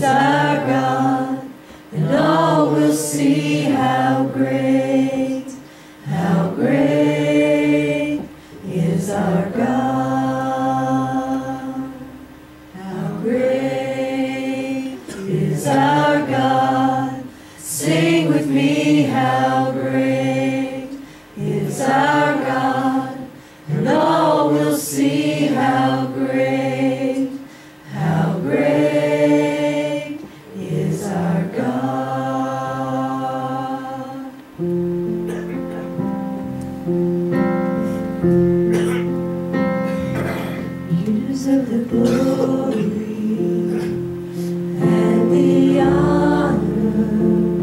is our God, and all will see how great, how great is our God. How great is our You deserve the glory and the honor.